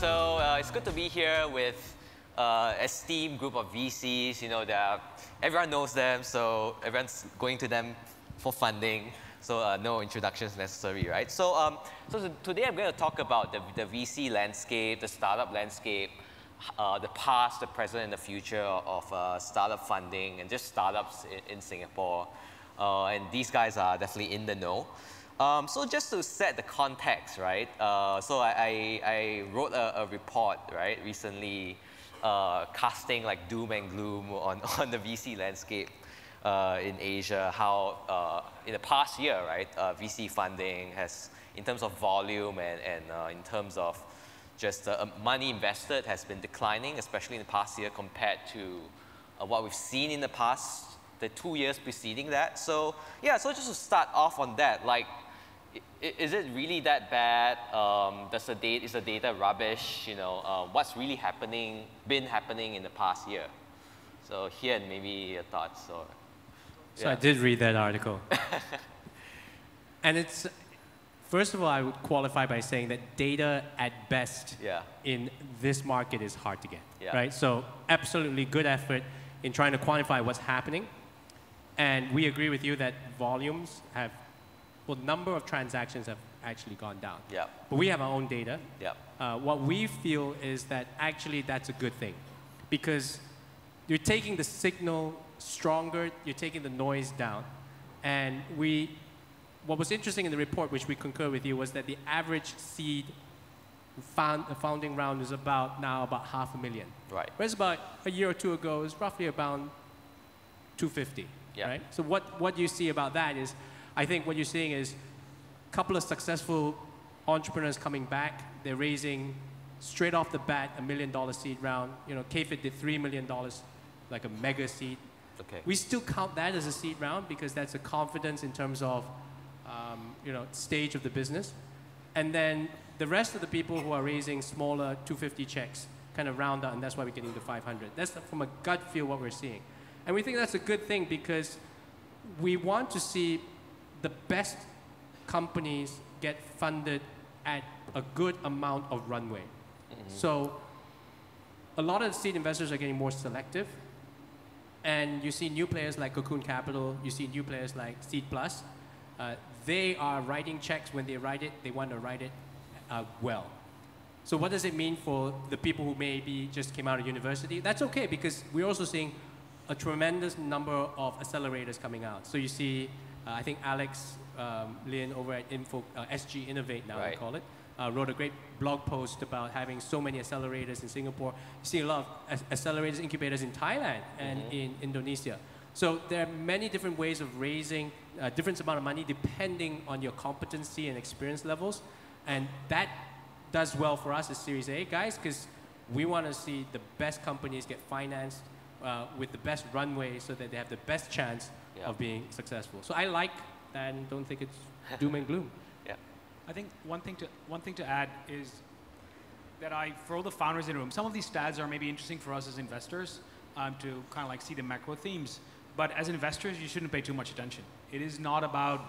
So uh, it's good to be here with uh, esteemed group of VCs. You know, that everyone knows them, so everyone's going to them for funding. So uh, no introductions necessary, right? So, um, so today I'm going to talk about the, the VC landscape, the startup landscape, uh, the past, the present, and the future of uh, startup funding and just startups in, in Singapore. Uh, and these guys are definitely in the know. Um, so just to set the context, right? Uh, so I, I, I wrote a, a, report, right, recently uh, casting like doom and gloom on, on the VC landscape uh, in Asia, how uh, in the past year, right, uh, VC funding has, in terms of volume and, and uh, in terms of just money invested has been declining, especially in the past year compared to what we've seen in the past the two years preceding that. So yeah, so just to start off on that, like is it really that bad? Um, does the data, is the data rubbish? You know, uh, what's really happening, been happening in the past year? So here, and maybe your thoughts. Or, yeah. So I did read that article. and it's, first of all, I would qualify by saying that data at best yeah. in this market is hard to get, yeah. right? So absolutely good effort in trying to quantify what's happening. And we agree with you that volumes have well, number of transactions have actually gone down. Yeah. But we have our own data. Yeah. Uh, what we feel is that actually that's a good thing because you're taking the signal stronger, you're taking the noise down. And we, what was interesting in the report, which we concur with you, was that the average seed found, the founding round is about now about half a million. Right. Whereas about a year or two ago, it was roughly about 250. Yeah. Right? So what, what you see about that is I think what you're seeing is a couple of successful entrepreneurs coming back. They're raising straight off the bat a million dollar seed round. You know, KFIT did $3 million, like a mega seed. Okay. We still count that as a seed round because that's a confidence in terms of, um, you know, stage of the business. And then the rest of the people who are raising smaller 250 checks kind of round up, and that's why we're getting to 500. That's from a gut feel what we're seeing. And we think that's a good thing because we want to see the best companies get funded at a good amount of runway. Mm-hmm. So a lot of the seed investors are getting more selective. And you see new players like Cocoon Capital, you see new players like Seed Plus. Uh, they are writing checks. When they write it, they want to write it uh, well. So what does it mean for the people who maybe just came out of university? That's okay because we're also seeing a tremendous number of accelerators coming out. So you see uh, I think Alex um, Lin over at Info, uh, SG Innovate now, right. I call it, uh, wrote a great blog post about having so many accelerators in Singapore. You see a lot of accelerators, incubators in Thailand and mm-hmm. in Indonesia. So there are many different ways of raising a different amount of money depending on your competency and experience levels. And that does well for us as Series A guys because we want to see the best companies get financed uh, with the best runway so that they have the best chance yeah. of being successful. So I like that and don't think it's doom and gloom. Yeah. I think one thing to one thing to add is that I, for all the founders in the room, some of these stats are maybe interesting for us as investors um, to kind of like see the macro themes. But as investors, you shouldn't pay too much attention. It is not about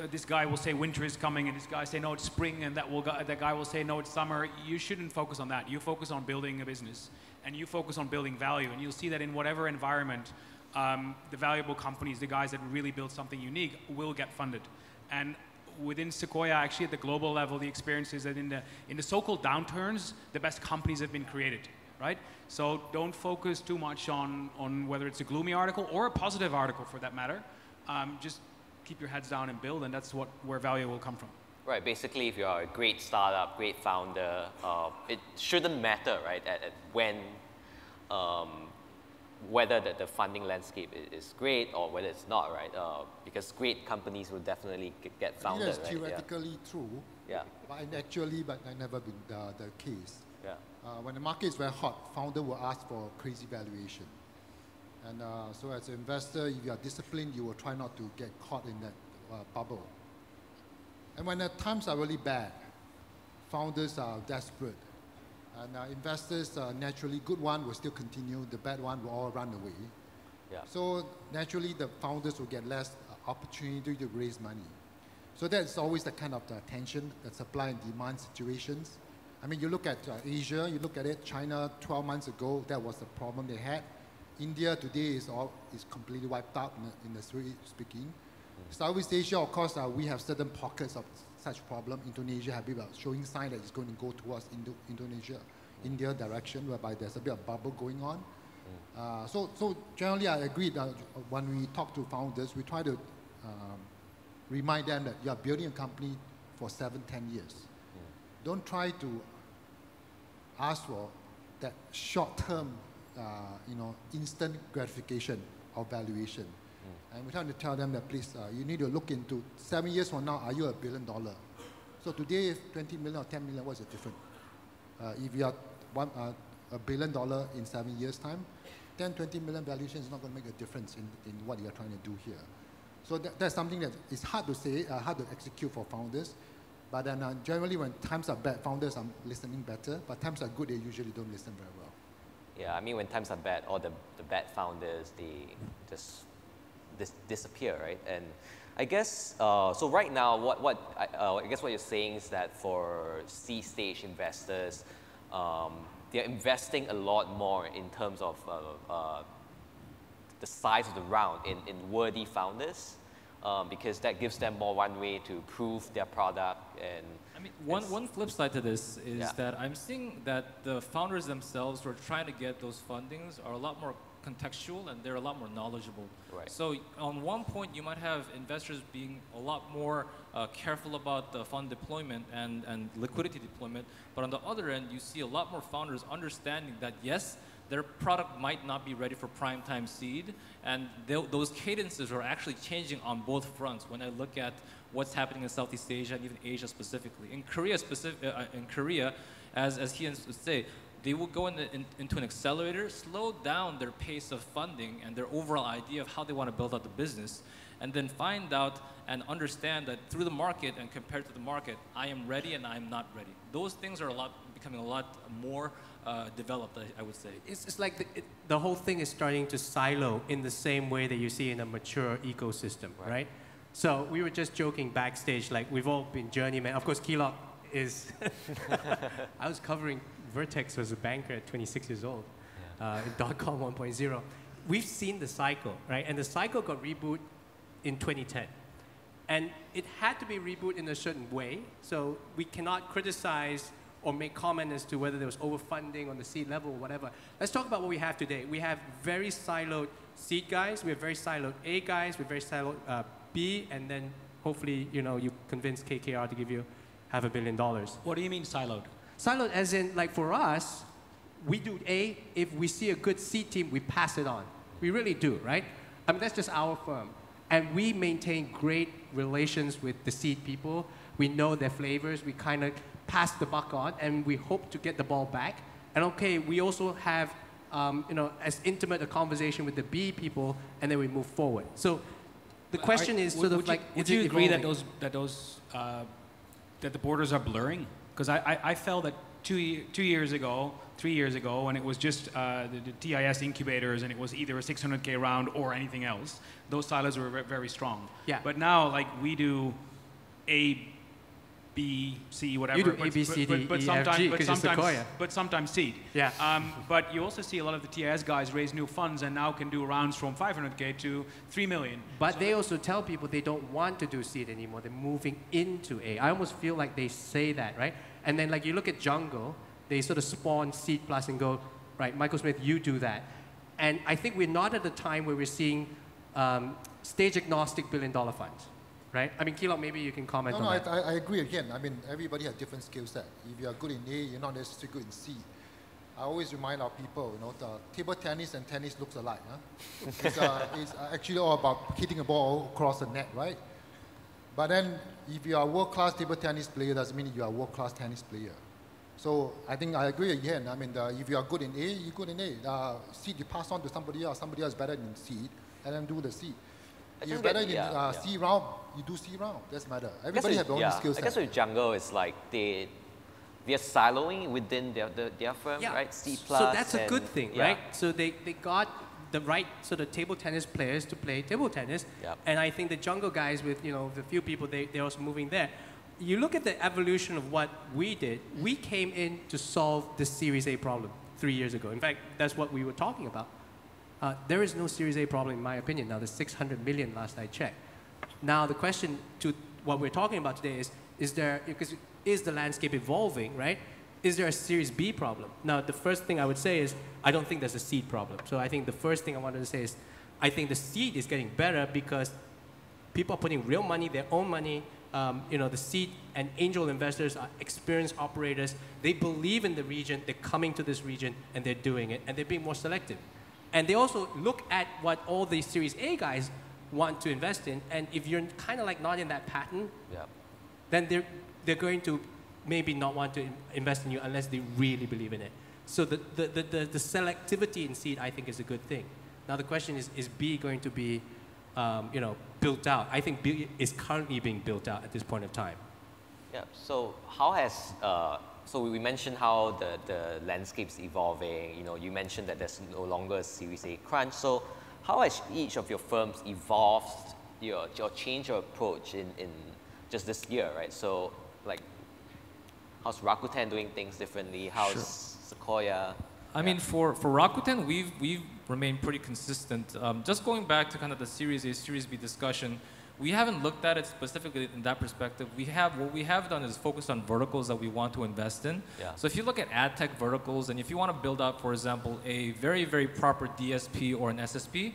uh, this guy will say winter is coming, and this guy say no, it's spring, and that will that guy will say no, it's summer. You shouldn't focus on that. You focus on building a business, and you focus on building value, and you'll see that in whatever environment um, the valuable companies, the guys that really build something unique, will get funded. And within Sequoia, actually at the global level, the experience is that in the, in the so-called downturns, the best companies have been created, right? So don't focus too much on, on whether it's a gloomy article or a positive article for that matter. Um, just keep your heads down and build, and that's what, where value will come from. Right, basically if you're a great startup, great founder, uh, it shouldn't matter, right, at, at when um, whether the, the funding landscape is, great or whether it's not, right? Uh, because great companies will definitely get founded. That's right? theoretically yeah. true. Yeah. But actually, but that never been the, the case. Yeah. Uh, when the market is very hot, founder will ask for crazy valuation. And uh, so as an investor, if you are disciplined, you will try not to get caught in that uh, bubble. And when the times are really bad, founders are desperate and uh, investors, uh, naturally, good one will still continue, the bad one will all run away. Yeah. So naturally, the founders will get less uh, opportunity to raise money. So that's always the kind of the tension, the supply and demand situations. I mean, you look at uh, Asia, you look at it, China 12 months ago, that was the problem they had. India today is, all, is completely wiped out in the, in the street speaking. Southeast Asia, of course, uh, we have certain pockets of such problem. Indonesia have been uh, showing sign that it's going to go towards Indo- Indonesia, India direction, whereby there's a bit of bubble going on. Uh, so, so generally, I agree that when we talk to founders, we try to um, remind them that you are building a company for seven, ten years. Don't try to ask for that short-term, uh, you know, instant gratification of valuation. And we're trying to tell them that please, uh, you need to look into seven years from now, are you a billion dollar? So today, if 20 million or 10 million, what's the difference? Uh, if you are one, uh, a billion dollar in seven years' time, 10, 20 million valuation is not going to make a difference in, in what you are trying to do here. So that, that's something that is hard to say, uh, hard to execute for founders. But then uh, generally, when times are bad, founders are listening better. But times are good, they usually don't listen very well. Yeah, I mean, when times are bad, all the, the bad founders, they just dis- disappear, right? And I guess, uh, so right now, what, what I, uh, I guess what you're saying is that for C stage investors, um, they're investing a lot more in terms of uh, uh, the size of the round in, in worthy founders. Um, because that gives them more runway to prove their product and I mean, one, one flip side to this is Yeah. that I'm seeing that the founders themselves who are trying to get those fundings are a lot more contextual and they're a lot more knowledgeable. Right. So on one point, you might have investors being a lot more uh, careful about the fund deployment and, and liquidity deployment, but on the other end, you see a lot more founders understanding that yes, their product might not be ready for prime time seed, and they'll- those cadences are actually changing on both fronts. When I look at what's happening in Southeast Asia and even Asia specifically, in Korea specific, uh, in Korea, as as Hyun would say, they will go in the, in, into an accelerator, slow down their pace of funding and their overall idea of how they want to build out the business, and then find out and understand that through the market and compared to the market, I am ready and I am not ready. Those things are a lot becoming a lot more uh, developed, I, I would say. It's, it's like the, it, the whole thing is starting to silo in the same way that you see in a mature ecosystem, right? So we were just joking backstage, like we've all been journeymen. Of course, Kee Lock is. I was covering Vertex was a banker at 26 years old, uh, dot com 1.0. We've seen the cycle, right? And the cycle got rebooted in 2010. And it had to be rebooted in a certain way, so we cannot criticize or make comment as to whether there was overfunding on the seed level or whatever. Let's talk about what we have today. We have very siloed seed guys, we have very siloed A guys, we have very siloed uh, B, and then hopefully, you know, you convince KKR to give you half a billion dollars. What do you mean siloed? Siloed as in, like for us, we do A, if we see a good seed team, we pass it on. We really do, right? I mean, that's just our firm. And we maintain great relations with the seed people. We know their flavors. We kind of pass the buck on, and we hope to get the ball back. And okay, we also have, um, you know, as intimate a conversation with the B people, and then we move forward. So the question Are- is would- sort of would like, you, would is it you agree that those that those uh, that the borders are blurring? Because I, I, I felt that two two years ago, three years ago, when it was just uh, the, the TIS incubators and it was either a 600k round or anything else, those silos were very strong. Yeah. But now, like we do, A, B, C, whatever. You do but, A, B, C, but, D, but, but E, F, sometimes, G, but sometimes, Sequoia. but sometimes seed. Yeah. Um, but you also see a lot of the TIS guys raise new funds and now can do rounds from 500k to 3 million. But they also tell people they don't want to do seed anymore. They're moving into A. I almost feel like they say that, right? And then like you look at Jungle, they sort of spawn seed plus and go, right, Michael Smith, you do that. And I think we're not at the time where we're seeing um, stage agnostic billion dollar funds, right? I mean, Kee Lock, maybe you can comment No, no, on I, that. I, I agree again. I mean, everybody has different skill set. If you are good in A, you're not necessarily good in C. I always remind our people, you know, the table tennis and tennis looks alike. Huh? It's, uh, it's uh, actually all about hitting a ball across the net, right? But then, if you are a world-class table tennis player, doesn't mean you are a world-class tennis player. So I think I agree again. I mean, uh, if you are good in A, you're good in A. Uh, seed, you pass on to somebody else. Somebody else better in seed, and then do the seed. You're better get- in yeah, uh, yeah. C round, you do C round. That's matter. Everybody with- have their own yeah, skill I guess with Jungle, it's like they they're siloing within their their, their firm, right? Seed Plus. So that's a good thing, yeah. right? So they, they got the right sort of table tennis players to play table tennis. Yep. And I think the jungle guys with, you know, the few people, they, they're also moving there. you look at the evolution of what we did. We came in to solve the Series A problem three years ago. In fact, that's what we were talking about. Uh, there is no Series A problem, in my opinion. Now, there's 600 million last I checked. Now, the question to what we're talking about today is, is there, because is the landscape evolving, right? Is there a Series B problem? Now, the first thing I would say is, I don't think there's a seed problem. So I think the first thing I wanted to say is, I think the seed is getting better because people are putting real money, their own money. Um, you know, the seed and angel investors are experienced operators. They believe in the region. They're coming to this region and they're doing it, and they're being more selective. And they also look at what all these Series A guys want to invest in, and if you're kind of like not in that pattern, Yeah. then they're, they're going to maybe not want to invest in you unless they really believe in it. So the, the, the, the, the selectivity in seed, I think, is a good thing. Now the question is, is B going to be, um, you know, built out? I think B is currently being built out at this point of time. Yeah. So how has uh, so we mentioned how the, the landscape's evolving. You know, you mentioned that there's no longer a Series A crunch. So how has each of your firms evolved your, your change your approach in, in just this year, right? So like, how's Rakuten doing things differently? How's Sequoia? I mean, for, for Rakuten, we've, we've remained pretty consistent. Um, just going back to kind of the Series A, Series B discussion, we haven't looked at it specifically in that perspective. We have, what we have done is focused on verticals that we want to invest in. Yeah. So if you look at ad tech verticals, and if you want to build out, for example, a very, very proper DSP or an SSP,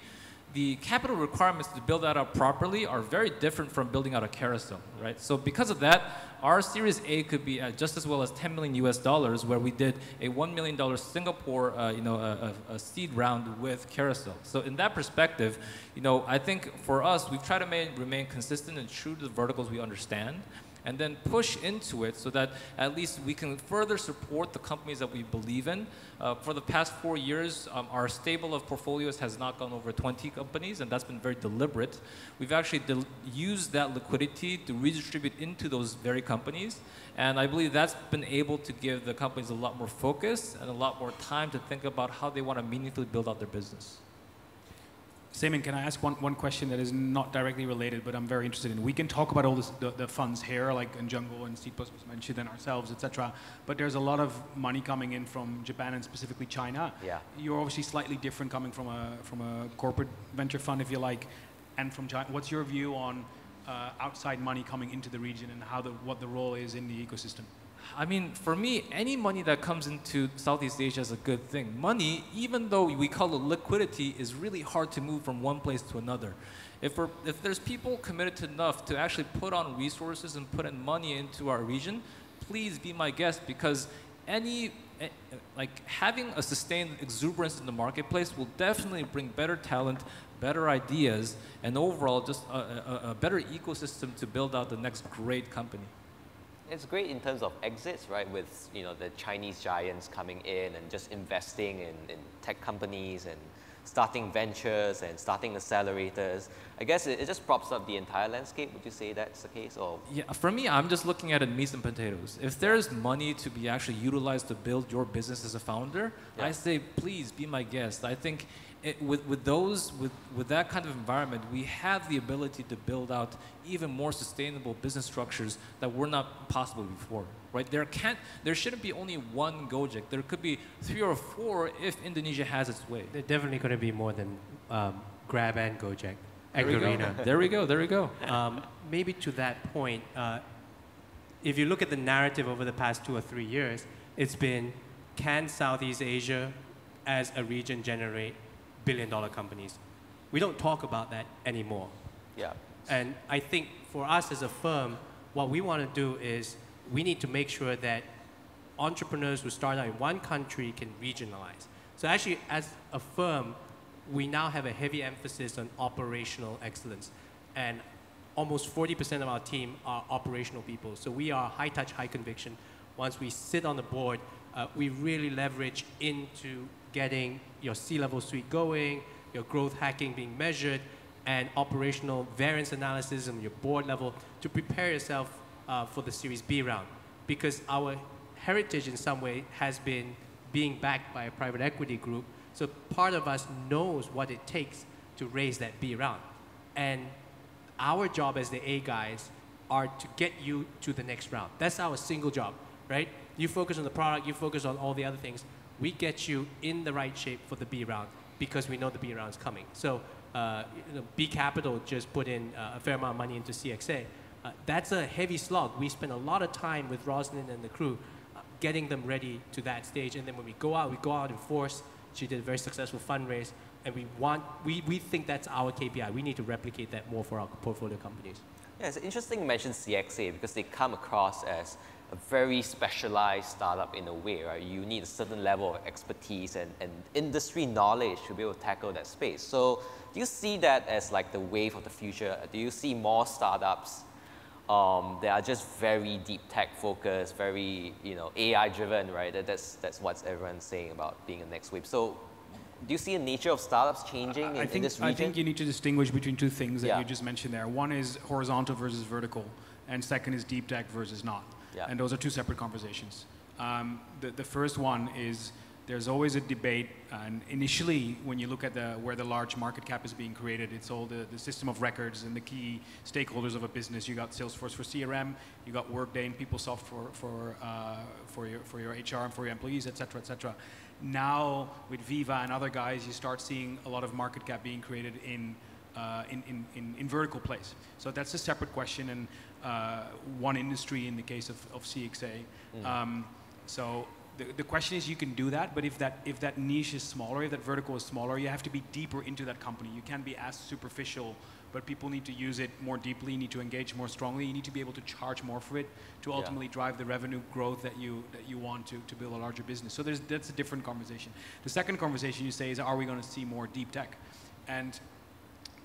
the capital requirements to build that out properly are very different from building out a Carousell, right? So because of that, our Series A could be just as well as 10 million US dollars, where we did a 1 million dollar Singapore, uh, you know, a, a seed round with Carousell. So in that perspective, you know, I think for us, we've tried to remain consistent and true to the verticals we understand and then push into it so that at least we can further support the companies that we believe in. Uh, for the past four years, um, our stable of portfolios has not gone over 20 companies, and that's been very deliberate. We've actually used that liquidity to redistribute into those very companies, and I believe that's been able to give the companies a lot more focus and a lot more time to think about how they want to meaningfully build out their business. Simon, can I ask one, one question that is not directly related, but I'm very interested in? We can talk about all this, the, the funds here, like in Jungle and Seed was mentioned, and ourselves, etc. But there's a lot of money coming in from Japan and specifically China. Yeah. You're obviously slightly different coming from a, from a corporate venture fund, if you like, and from China. What's your view on uh, outside money coming into the region and how the, what the role is in the ecosystem? I mean, for me, any money that comes into Southeast Asia is a good thing. Money, even though we call it liquidity, is really hard to move from one place to another. If, we're, if there's people committed to enough to actually put on resources and put in money into our region, please be my guest because any eh, like having a sustained exuberance in the marketplace will definitely bring better talent, better ideas, and overall just a, a, a better ecosystem to build out the next great company. It's great in terms of exits, right? With you know the Chinese giants coming in and just investing in, in tech companies and starting ventures and starting accelerators. I guess it, it just props up the entire landscape. Would you say that's the case, or Yeah, for me, I'm just looking at it meat and potatoes. If there's money to be actually utilized to build your business as a founder, I say please be my guest. I think it, with, with those with, with that kind of environment, we have the ability to build out even more sustainable business structures that were not possible before. Right? There can't there shouldn't be only one Gojek. There could be three or four if Indonesia has its way. They're definitely going to be more than um, Grab and Gojek and There we go. There we go. There we go. um, maybe to that point, uh, if you look at the narrative over the past two or three years, it's been can Southeast Asia as a region generate billion dollar companies? We don't talk about that anymore. yeah? And I think for us as a firm, what we want to do is we need to make sure that entrepreneurs who start out in one country can regionalize. So actually, as a firm, we now have a heavy emphasis on operational excellence. And almost 40% of our team are operational people. So we are high touch, high conviction. Once we sit on the board, uh, we really leverage into getting your C-level suite going, your growth hacking being measured, and operational variance analysis on your board level to prepare yourself uh, for the Series B round. Because our heritage in some way has been being backed by a private equity group. So part of us knows what it takes to raise that B round. And our job as the A guys are to get you to the next round. That's our single job, right? You focus on the product, you focus on all the other things. We get you in the right shape for the B round because we know the B round is coming. So uh, you know, B Capital just put in uh, a fair amount of money into CXA. Uh, that's a heavy slog. We spend a lot of time with Rosaline and the crew uh, getting them ready to that stage. And then when we go out, we go out in force. She did a very successful fundraise. And we want, we, we think that's our KPI. We need to replicate that more for our portfolio companies. Yeah, it's interesting you mention CXA because they come across as a very specialized startup in a way, right? You need a certain level of expertise and, and industry knowledge to be able to tackle that space. So do you see that as like the wave of the future? Do you see more startups um, that are just very deep tech focused, very you know AI driven, right? That, that's that's what everyone's saying about being a next wave. So do you see the nature of startups changing in, I think, in this region? I think you need to distinguish between two things that Yeah. you just mentioned there. One is horizontal versus vertical, and second is deep tech versus not. Yeah. And those are two separate conversations. Um, the, the first one is there's always a debate, and initially, when you look at the, where the large market cap is being created, it's all the, the system of records and the key stakeholders of a business. You got Salesforce for CRM, you got Workday and PeopleSoft for, for, uh, for, your, for your HR and for your employees, et cetera, et cetera. Now, with Veeva and other guys, you start seeing a lot of market cap being created in, uh, in, in, in, vertical place. So that's a separate question and one industry in the case of, of CXA. Um, so the, the question is you can do that, but if that, if that niche is smaller, if that vertical is smaller, you have to be deeper into that company. You can't be as superficial, but people need to use it more deeply, need to engage more strongly, you need to be able to charge more for it to Yeah. ultimately drive the revenue growth that you, that you want to, to build a larger business. So there's, that's a different conversation. The second conversation you say is, are we going to see more deep tech? And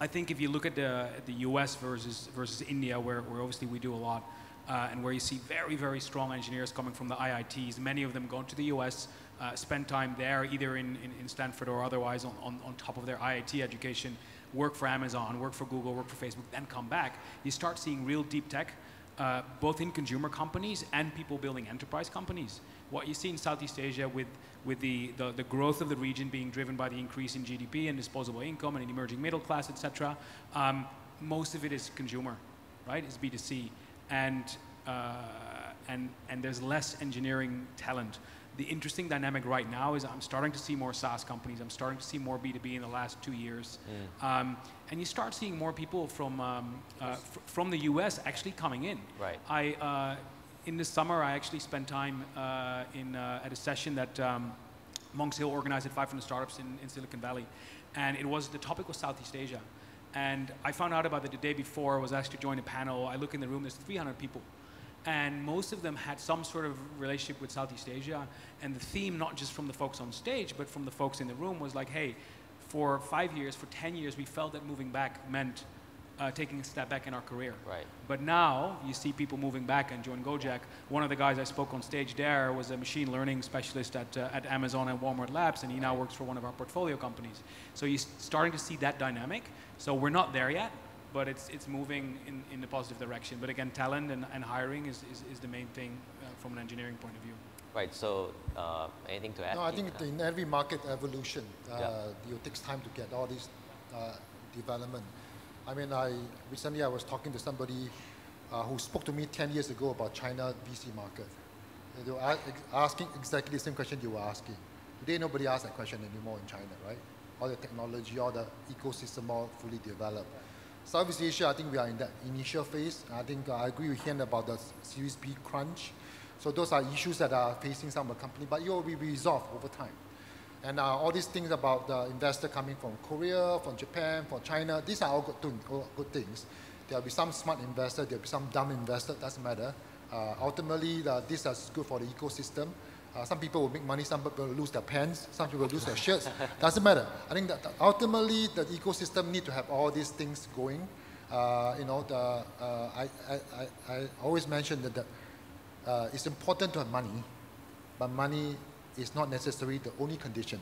I think if you look at the, the US versus, versus India, where, where obviously we do a lot, uh, and where you see very, very strong engineers coming from the IITs, many of them going to the US, uh, spend time there, either in, in, in Stanford or otherwise on, on, on top of their IIT education, work for Amazon, work for Google, work for Facebook, then come back. You start seeing real deep tech, uh, both in consumer companies and people building enterprise companies. What you see in Southeast Asia with, with the, the, the growth of the region being driven by the increase in GDP and disposable income and an emerging middle class, et cetera, um, most of it is consumer, right? It's B2C. And, uh, and, and there's less engineering talent. The interesting dynamic right now is I'm starting to see more SaaS companies. I'm starting to see more B2B in the last two years. Um, and you start seeing more people from, um, uh, fr- from the US actually coming in. Right. I, uh, in the summer, I actually spent time uh, in, uh, at a session that um, Monks Hill organized at 500 Startups in, in Silicon Valley. And it was, the topic was Southeast Asia. And I found out about it the day before, I was asked to join a panel. I look in the room, there's 300 people. And most of them had some sort of relationship with Southeast Asia. And the theme, not just from the folks on stage, but from the folks in the room, was like, hey, for five years, for 10 years, we felt that moving back meant uh, taking a step back in our career. Right. But now you see people moving back and join Gojek. One of the guys I spoke on stage there was a machine learning specialist at, uh, at Amazon and Walmart Labs, and he now works for one of our portfolio companies. So you're starting to see that dynamic. So we're not there yet, but it's, it's moving in, in a positive direction. But again, talent and, and hiring is, is, is the main thing uh, from an engineering point of view. Right. So uh, anything to add? No, I think in every market evolution, uh, Yeah. it takes time to get all this uh, development. I mean, I recently I was talking to somebody uh, who spoke to me 10 years ago about China VC market. They were asking exactly the same question you were asking. Today, nobody asks that question anymore in China, right? All the technology, all the ecosystem, all fully developed. Southeast Asia, I think we are in that initial phase. I think uh, I agree with Hian about the Series B crunch. So those are issues that are facing some of the company, but it will be resolved over time. And uh, all these things about the investor coming from Korea, from Japan, from China, these are all good, thing, all good things. There will be some smart investor, there will be some dumb investor, doesn't matter. Uh, ultimately, uh, this is good for the ecosystem. Uh, some people will make money, some people will lose their pants, some people will lose their shirts. Doesn't matter. I think that that ultimately the ecosystem need to have all these things going. Uh, you know, the, uh, I, I, I, I always mention that the, uh, it's important to have money, but money is not necessarily the only condition.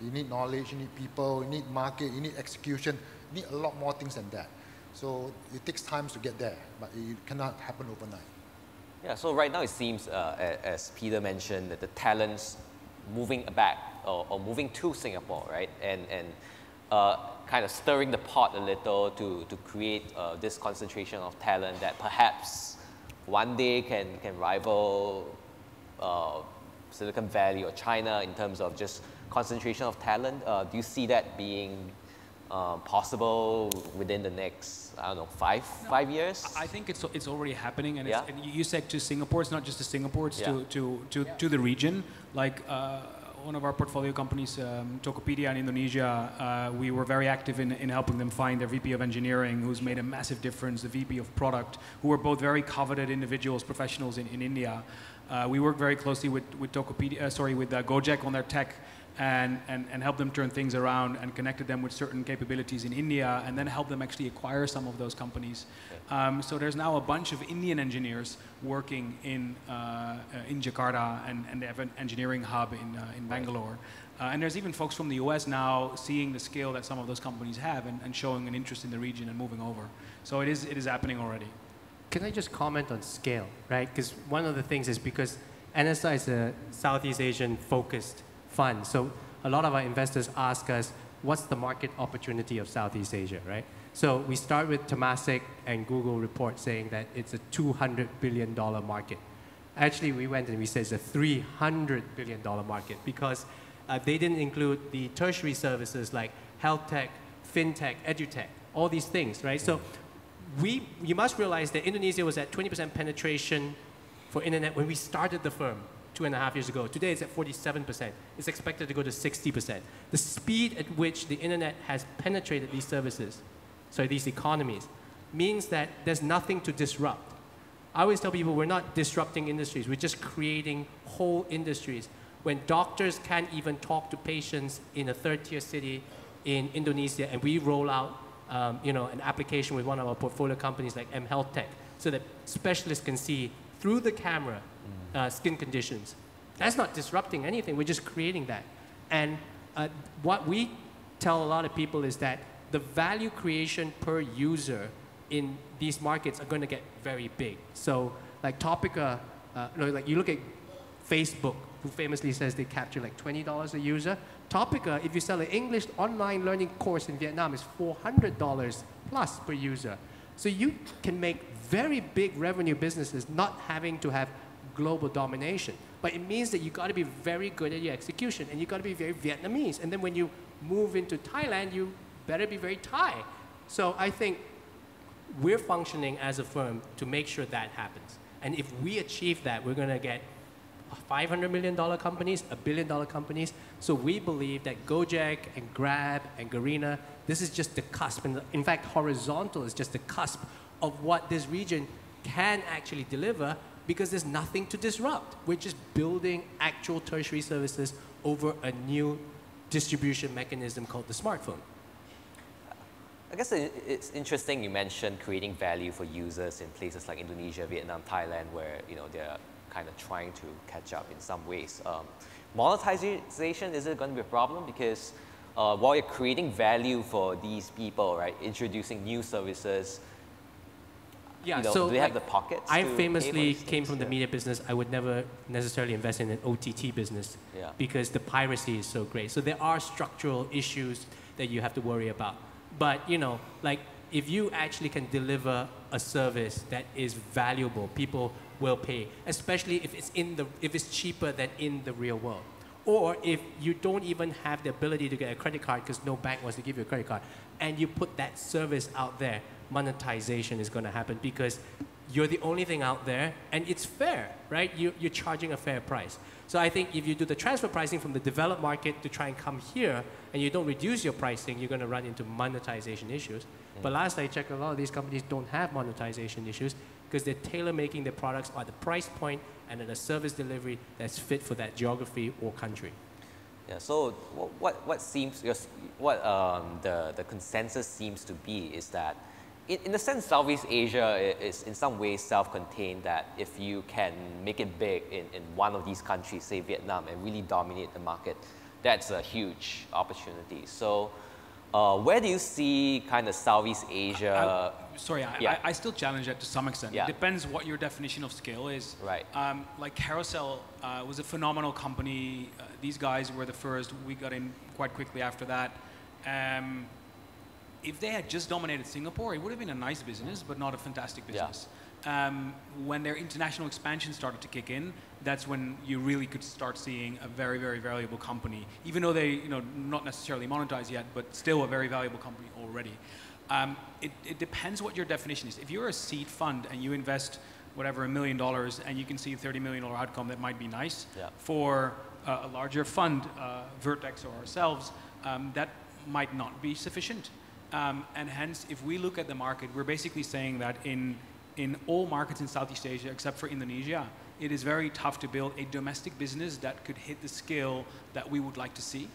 You need knowledge, you need people, you need market, you need execution, you need a lot more things than that. So it takes time to get there, but it cannot happen overnight. Yeah, so right now it seems, uh, as Pieter mentioned, that the talents moving back or, or moving to Singapore, right? And, and uh, kind of stirring the pot a little to, to create uh, this concentration of talent that perhaps one day can, can rival uh, Silicon Valley or China in terms of just concentration of talent? Uh, do you see that being um, possible within the next, I don't know, five, no, five years? I think it's, it's already happening. And, yeah. and you said to Singapore, it's not just to Singapore, it's yeah. to, to, to, yeah. to the region. Like uh, one of our portfolio companies, um, Tokopedia in Indonesia, uh, we were very active in, in helping them find their VP of engineering, who's made a massive difference, the VP of product, who were both very coveted individuals, professionals in, in India. Uh, we work very closely with, with Tokopedia, uh, sorry, with uh, Gojek on their tech and, and, and help them turn things around and connected them with certain capabilities in India and then help them actually acquire some of those companies. Um, so there's now a bunch of Indian engineers working in, uh, in Jakarta and, and they have an engineering hub in, uh, in Bangalore. Uh, and there's even folks from the US now seeing the scale that some of those companies have and, and showing an interest in the region and moving over. So it is, it is happening already. Can I just comment on scale, right? Because one of the things is because NSI is a Southeast Asian focused fund. So a lot of our investors ask us, what's the market opportunity of Southeast Asia, right? So we start with Temasek and Google report saying that it's a $200 billion market. Actually, we went and we said it's a $300 billion market because uh, they didn't include the tertiary services like health tech, fintech, edutech, all these things, right? So we, you must realize that Indonesia was at 20% penetration for internet when we started the firm two and a half years ago. Today it's at 47%. It's expected to go to 60%. The speed at which the internet has penetrated these services, sorry, these economies, means that there's nothing to disrupt. I always tell people we're not disrupting industries, we're just creating whole industries. When doctors can't even talk to patients in a third tier city in Indonesia and we roll out um, you know, an application with one of our portfolio companies like M Health Tech so that specialists can see through the camera uh, skin conditions. That's not disrupting anything. We're just creating that. And uh, what we tell a lot of people is that the value creation per user in these markets are going to get very big. So, like Topica, uh, like you look at Facebook, who famously says they capture like $20 a user. Topica, if you sell an English online learning course in Vietnam, is $400 plus per user. So you can make very big revenue businesses not having to have global domination. But it means that you got to be very good at your execution and you got to be very Vietnamese. And then when you move into Thailand, you better be very Thai. So I think we're functioning as a firm to make sure that happens. And if we achieve that, we're going to get $500 million companies, a billion dollar companies. So we believe that Gojek and Grab and Garena, this is just the cusp. And in fact, horizontal is just the cusp of what this region can actually deliver because there's nothing to disrupt. We're just building actual tertiary services over a new distribution mechanism called the smartphone. I guess it's interesting you mentioned creating value for users in places like Indonesia, Vietnam, Thailand, where you know they're kind of trying to catch up in some ways. Um, monetization is it going to be a problem because uh, while you're creating value for these people, right, introducing new services, yeah, you know, so do they have the pockets? I famously came from the media business. I would never necessarily invest in an OTT business yeah. because the piracy is so great. So there are structural issues that you have to worry about. But you know, like if you actually can deliver a service that is valuable, people will pay, especially if it's in the if it's cheaper than in the real world. Or if you don't even have the ability to get a credit card because no bank wants to give you a credit card, and you put that service out there, monetization is going to happen because you're the only thing out there and it's fair, right? You, you're charging a fair price. So I think if you do the transfer pricing from the developed market to try and come here and you don't reduce your pricing, you're going to run into monetization issues. Mm. But last I checked, a lot of these companies don't have monetization issues because they're tailor making their products at the price point and at a service delivery that's fit for that geography or country. Yeah, so what, what seems, what um, the, the consensus seems to be is that in, in a sense, Southeast Asia is in some ways self-contained that if you can make it big in, in one of these countries, say Vietnam, and really dominate the market, that's a huge opportunity. So uh, where do you see kind of Southeast Asia? I, sorry, I, yeah. I, I, still challenge that to some extent. Yeah. It depends what your definition of scale is. Right. Um, like Carousell uh, was a phenomenal company. Uh, these guys were the first. We got in quite quickly after that Um, if they had just dominated Singapore, it would have been a nice business, but not a fantastic Yeah. business. Um, when their international expansion started to kick in, that's when you really could start seeing a very, very valuable company. Even though they, you know, not necessarily monetized yet, but still a very valuable company already. Um, it, it depends what your definition is. If you're a seed fund and you invest whatever a million dollars and you can see a 30 million dollar outcome, that might be nice. Yeah. For uh, a larger fund, uh, Vertex or ourselves, um, that might not be sufficient. Um, and hence, if we look at the market, we're basically saying that in, in all markets in Southeast Asia, except for Indonesia, it is very tough to build a domestic business that could hit the scale that we would like to see.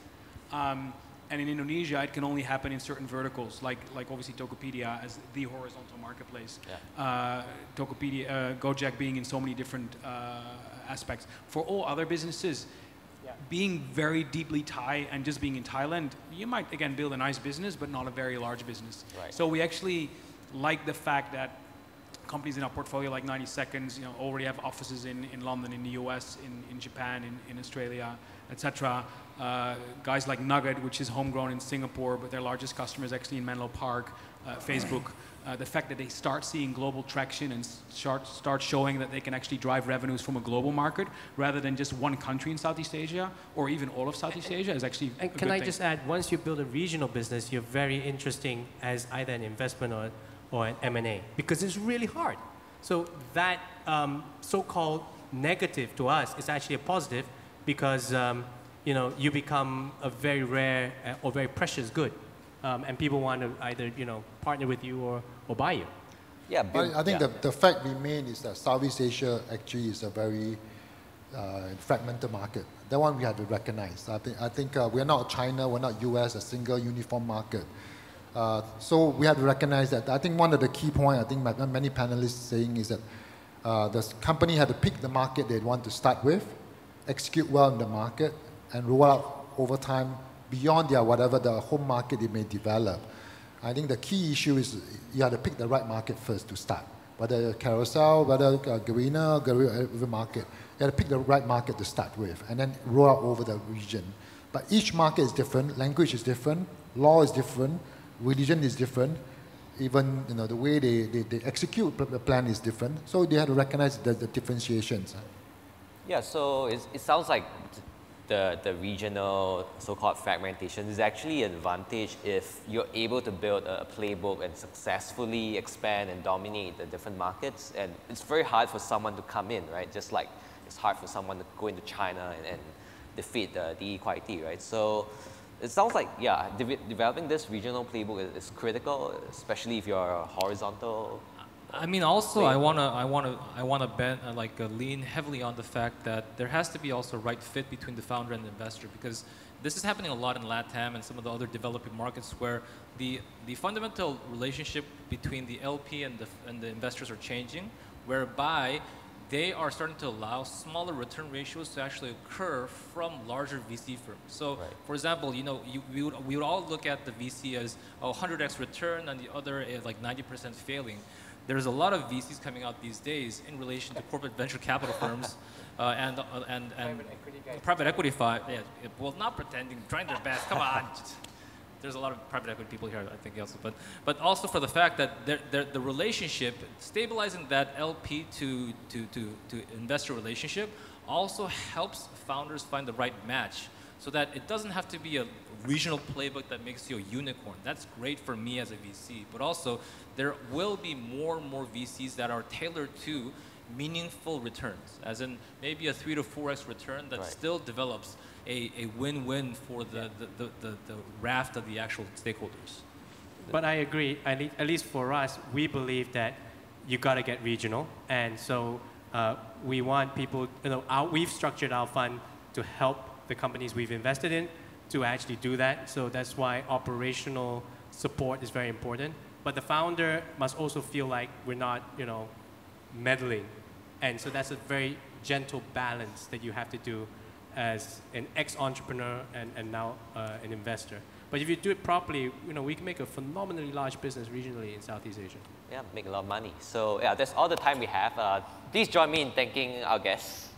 Um, and in Indonesia, it can only happen in certain verticals, like, like obviously Tokopedia as the horizontal marketplace. Yeah. Uh, Tokopedia, uh, Gojek being in so many different uh, aspects. For all other businesses, being very deeply Thai and just being in Thailand, you might again build a nice business, but not a very large business. Right. So we actually like the fact that companies in our portfolio like 90 Seconds, you know, already have offices in, in London, in the US, in, in Japan, in, in Australia, etc. Uh, guys like Nugit, which is homegrown in Singapore, but their largest customer is actually in Menlo Park, uh, Facebook. Uh, the fact that they start seeing global traction and start, start showing that they can actually drive revenues from a global market rather than just one country in Southeast Asia or even all of Southeast Asia is actually And can I thing. just add, once you build a regional business, you're very interesting as either an investment or, or an M&A because it's really hard. So that um, so-called negative to us is actually a positive because um, you know you become a very rare uh, or very precious good, um, and people want to either you know partner with you or, or buy you. Yeah, build- I, I think yeah. the, the fact remains is that Southeast Asia actually is a very uh, fragmented market. That one we have to recognize. I think, I think uh, we're not China, we're not US, a single uniform market. Uh, so we have to recognize that. I think one of the key points I think many panelists saying is that uh, the company had to pick the market they want to start with, execute well in the market, and roll out over time beyond their whatever the home market they may develop. I think the key issue is you have to pick the right market first to start. Whether Carousell, whether uh, Garena, Garena market, you have to pick the right market to start with, and then roll out over the region. But each market is different, language is different, law is different, religion is different, even you know the way they, they, they execute the plan is different. So they have to recognize the, the differentiations. Yeah, so it, it sounds like the, the regional so-called fragmentation is actually an advantage if you're able to build a, playbook and successfully expand and dominate the different markets. And it's very hard for someone to come in, right? Just like it's hard for someone to go into China and, and defeat the, the equality, right? So it sounds like, yeah, de- developing this regional playbook is, is critical, especially if you're horizontal I mean, also, I wanna, I wanna, I wanna bet, uh, like, uh, lean heavily on the fact that there has to be also right fit between the founder and the investor because this is happening a lot in LATAM and some of the other developing markets where the, the fundamental relationship between the LP and the, and the investors are changing, whereby they are starting to allow smaller return ratios to actually occur from larger VC firms. So, Right. for example, you know, you, we, would, we would all look at the VC as a 100x return and the other is like 90% failing. There's a lot of VCs coming out these days in relation to corporate venture capital firms uh, and, uh, and, and private equity fi- yeah, it- well, not pretending, trying their best. Come on. There's a lot of private equity people here, I think, also. But, but also for the fact that they're, they're, the relationship, stabilizing that LP to, to, to, to investor relationship also helps founders find the right match so that it doesn't have to be a regional playbook that makes you a unicorn. That's great for me as a VC, but also there will be more and more VCs that are tailored to meaningful returns, as in maybe a three to four x return that Right. still develops a, a win-win for the, the, the, the, the raft of the actual stakeholders. But I agree. At least, at least for us, we believe that you got to get regional, and so uh, we want people. You know, our, we've structured our fund to help the companies we've invested in to actually do that. So that's why operational support is very important. But the founder must also feel like we're not, you know, meddling, and so that's a very gentle balance that you have to do as an ex-entrepreneur and, and now uh, an investor. But if you do it properly, you know, we can make a phenomenally large business regionally in Southeast Asia. Yeah, make a lot of money. So yeah, that's all the time we have. Uh, please join me in thanking our guests.